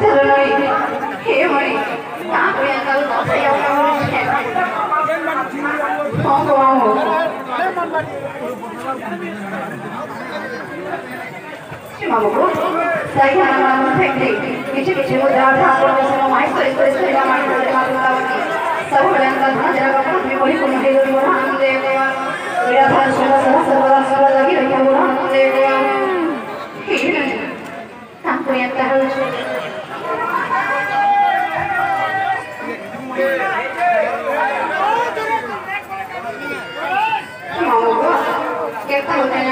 কথার নয় হে মনে তাকে কাল কথা মামুকু তাই আমার মামু থাকলে কিছু কিছু মুদ্রা ঠাকুর মাইস করে করে করে আমার মামু সব হলেন কথা যারা কথা বলি কোনো হেলুর মোড়া আনন্দে Gracias.